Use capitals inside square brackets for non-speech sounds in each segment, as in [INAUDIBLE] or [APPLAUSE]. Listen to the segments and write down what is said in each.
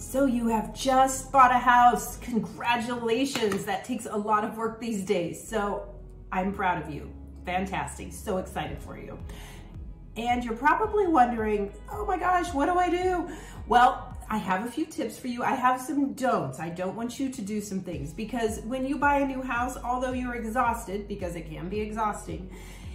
So you have just bought a house. Congratulations. That takes a lot of work these days. So I'm proud of you. Fantastic. So excited for you. And you're probably wondering, oh my gosh, what do I do? Well, I have a few tips for you. I have some don'ts. I don't want you to do some things because when you buy a new house, although you're exhausted, because it can be exhausting,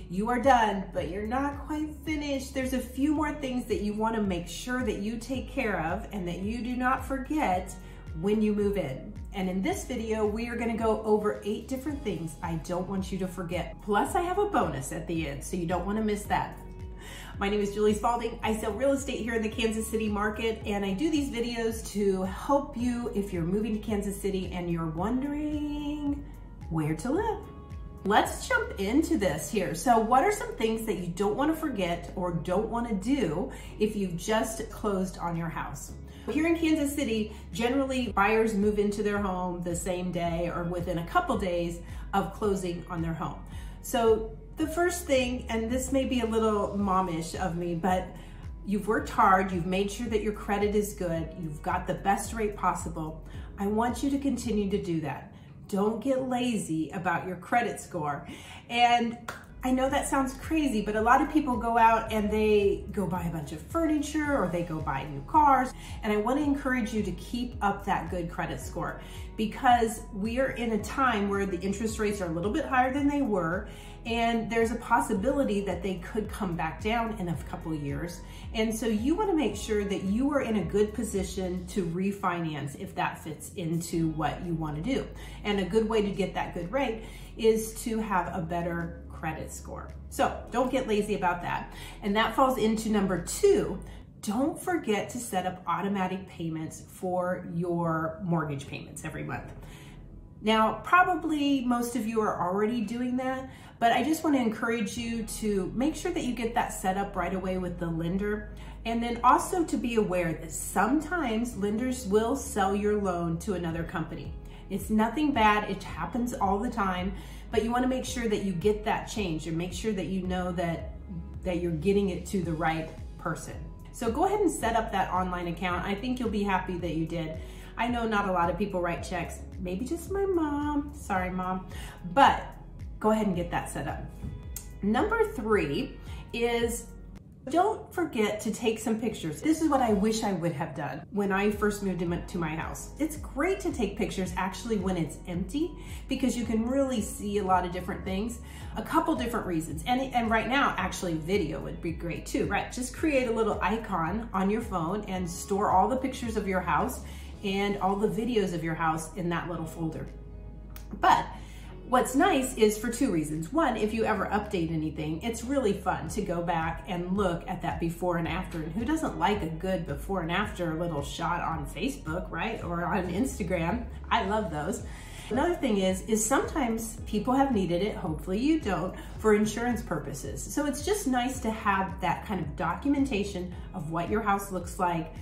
you are done, but you're not quite finished. There's a few more things that you wanna make sure that you take care of and that you do not forget when you move in. And in this video, we are gonna go over eight different things I don't want you to forget. Plus I have a bonus at the end, so you don't wanna miss that. My name is Julie Spaulding. I sell real estate here in the Kansas City market and I do these videos to help you if you're moving to Kansas City and you're wondering where to live. Let's jump into this here. So what are some things that you don't wanna forget or don't wanna do if you've just closed on your house? Here in Kansas City, generally buyers move into their home the same day or within a couple days of closing on their home. So the first thing, and this may be a little momish of me, but you've worked hard, you've made sure that your credit is good, you've got the best rate possible. I want you to continue to do that. Don't get lazy about your credit score. And I know that sounds crazy, but a lot of people go out and they go buy a bunch of furniture or they go buy new cars. And I wanna encourage you to keep up that good credit score because we are in a time where the interest rates are a little bit higher than they were and there's a possibility that they could come back down in a couple years. And so you wanna make sure that you are in a good position to refinance if that fits into what you wanna do. And a good way to get that good rate is to have a better credit score. So don't get lazy about that. And that falls into number two, don't forget to set up automatic payments for your mortgage payments every month. Now, probably most of you are already doing that, but I just wanna encourage you to make sure that you get that set up right away with the lender. And then also to be aware that sometimes lenders will sell your loan to another company. It's nothing bad, it happens all the time, but you wanna make sure that you get that change and make sure that you know that, that you're getting it to the right person. So go ahead and set up that online account. I think you'll be happy that you did. I know not a lot of people write checks, maybe just my mom, sorry mom, but go ahead and get that set up. Number three is don't forget to take some pictures. This is what I wish I would have done when I first moved into my house. It's great to take pictures actually when it's empty because you can really see a lot of different things. A couple different reasons. And, and right now, actually video would be great too, right? Just create a little icon on your phone and store all the pictures of your house and all the videos of your house in that little folder. But What's nice is for two reasons. One, if you ever update anything, it's really fun to go back and look at that before and after. And who doesn't like a good before and after little shot on Facebook, right? Or on Instagram. I love those. Another thing is, is sometimes people have needed it, hopefully you don't, for insurance purposes. So it's just nice to have that kind of documentation of what your house looks like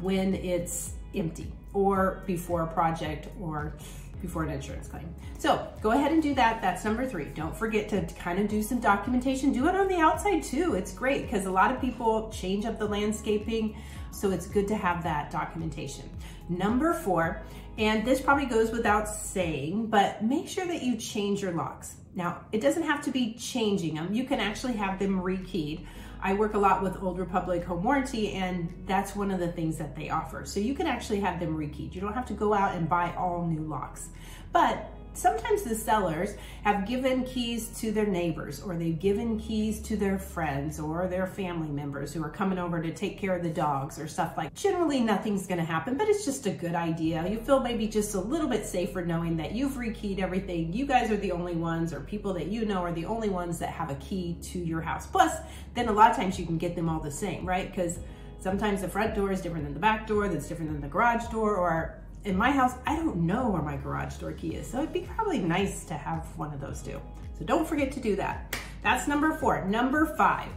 when it's empty or before a project or before an insurance claim. So go ahead and do that. That's number three. Don't forget to kind of do some documentation. Do it on the outside too. It's great because a lot of people change up the landscaping. So it's good to have that documentation. Number four, and this probably goes without saying, but make sure that you change your locks. Now, it doesn't have to be changing them. You can actually have them rekeyed. I work a lot with Old Republic Home Warranty and that's one of the things that they offer. So you can actually have them rekeyed. You don't have to go out and buy all new locks. But sometimes the sellers have given keys to their neighbors or they've given keys to their friends or their family members who are coming over to take care of the dogs or stuff like generally nothing's going to happen but it's just a good idea. You feel maybe just a little bit safer knowing that you've rekeyed everything. You guys are the only ones or people that you know are the only ones that have a key to your house. Plus then a lot of times you can get them all the same right? Because sometimes the front door is different than the back door that's different than the garage door or in my house, I don't know where my garage door key is, so it'd be probably nice to have one of those too. So don't forget to do that. That's number four. Number five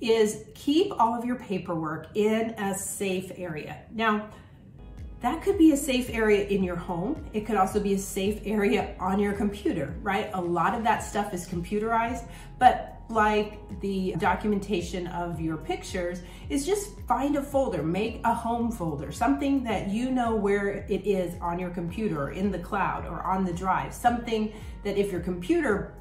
is keep all of your paperwork in a safe area. Now, that could be a safe area in your home. It could also be a safe area on your computer, right? A lot of that stuff is computerized, but like the documentation of your pictures, is just find a folder, make a home folder, something that you know where it is on your computer or in the cloud or on the drive, something that if your computer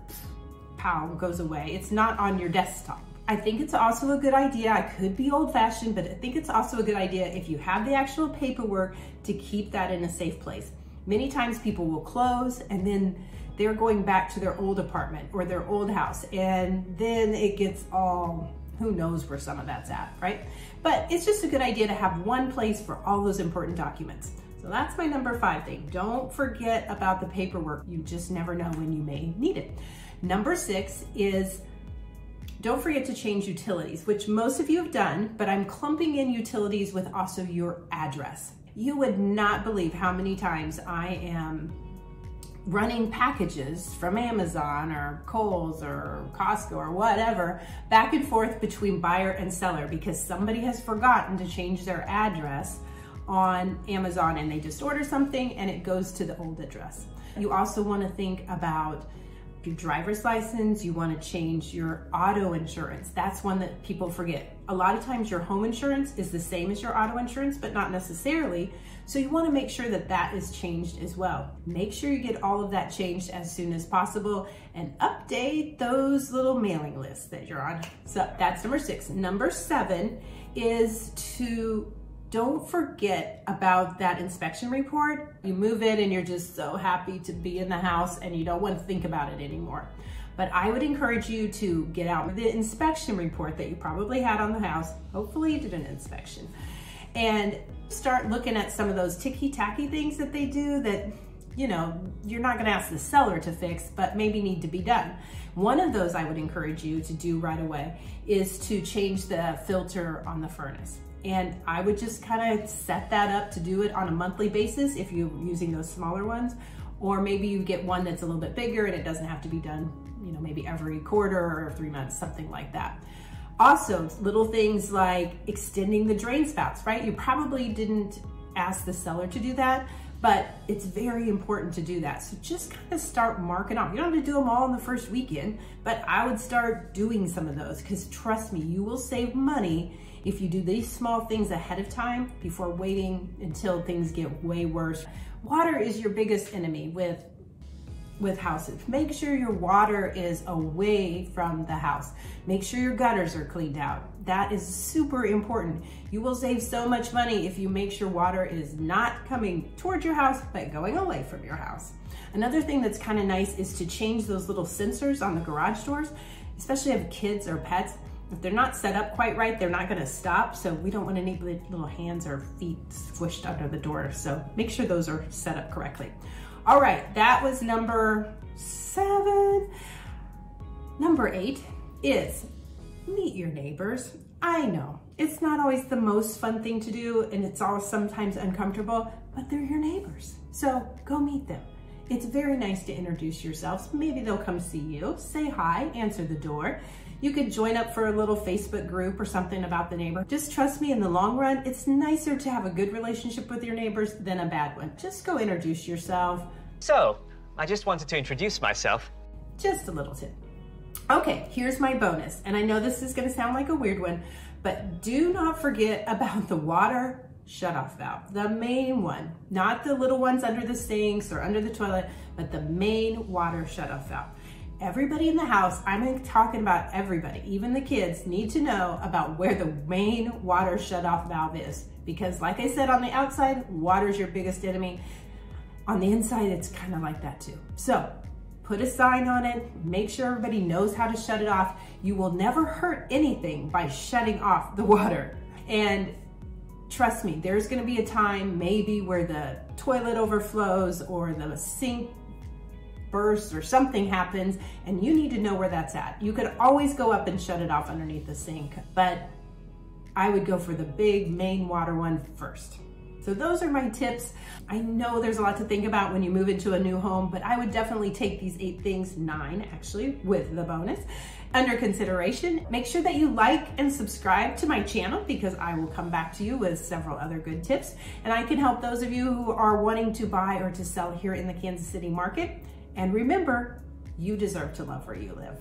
pow goes away, it's not on your desktop. I think it's also a good idea, I could be old fashioned, but I think it's also a good idea if you have the actual paperwork to keep that in a safe place. Many times people will close and then they're going back to their old apartment or their old house and then it gets all who knows where some of that's at, right? But it's just a good idea to have one place for all those important documents. So that's my number five thing. Don't forget about the paperwork. You just never know when you may need it. Number six is don't forget to change utilities, which most of you have done, but I'm clumping in utilities with also your address. You would not believe how many times I am running packages from Amazon or Kohl's or Costco or whatever back and forth between buyer and seller because somebody has forgotten to change their address on Amazon and they just order something and it goes to the old address. You also want to think about your driver's license, you want to change your auto insurance. That's one that people forget. A lot of times your home insurance is the same as your auto insurance, but not necessarily. So you want to make sure that that is changed as well. Make sure you get all of that changed as soon as possible and update those little mailing lists that you're on. So that's number six. Number seven is to don't forget about that inspection report. You move in and you're just so happy to be in the house and you don't want to think about it anymore. But I would encourage you to get out the inspection report that you probably had on the house. Hopefully you did an inspection. And start looking at some of those ticky-tacky things that they do that you know, you're not gonna ask the seller to fix, but maybe need to be done. One of those I would encourage you to do right away is to change the filter on the furnace. And I would just kind of set that up to do it on a monthly basis if you're using those smaller ones. Or maybe you get one that's a little bit bigger and it doesn't have to be done, you know, maybe every quarter or three months, something like that. Also, little things like extending the drain spouts, right? You probably didn't ask the seller to do that, but it's very important to do that. So just kind of start marking off. You don't have to do them all in the first weekend, but I would start doing some of those because trust me, you will save money if you do these small things ahead of time before waiting until things get way worse. Water is your biggest enemy with with houses. Make sure your water is away from the house. Make sure your gutters are cleaned out. That is super important. You will save so much money if you make sure water is not coming towards your house, but going away from your house. Another thing that's kind of nice is to change those little sensors on the garage doors, especially if kids or pets. If they're not set up quite right, they're not gonna stop. So we don't want any little hands or feet squished under the door. So make sure those are set up correctly. All right, that was number seven. Number eight is meet your neighbors. I know it's not always the most fun thing to do and it's all sometimes uncomfortable, but they're your neighbors. So go meet them. It's very nice to introduce yourselves. Maybe they'll come see you, say hi, answer the door. You could join up for a little Facebook group or something about the neighbor. Just trust me, in the long run, it's nicer to have a good relationship with your neighbors than a bad one. Just go introduce yourself. So, I just wanted to introduce myself. Just a little tip. Okay, here's my bonus. And I know this is gonna sound like a weird one, but do not forget [LAUGHS] about the water shutoff valve, the main one, not the little ones under the sinks or under the toilet, but the main water shutoff valve. Everybody in the house, I'm talking about everybody, even the kids, need to know about where the main water shutoff valve is. Because like I said, on the outside, water is your biggest enemy. On the inside, it's kind of like that too. So put a sign on it, make sure everybody knows how to shut it off. You will never hurt anything by shutting off the water. And trust me, there's gonna be a time maybe where the toilet overflows or the sink bursts or something happens and you need to know where that's at. You could always go up and shut it off underneath the sink, but I would go for the big main water one first. So those are my tips. I know there's a lot to think about when you move into a new home, but I would definitely take these eight things, nine actually, with the bonus, under consideration. Make sure that you like and subscribe to my channel because I will come back to you with several other good tips. And I can help those of you who are wanting to buy or to sell here in the Kansas City market. And remember, you deserve to love where you live.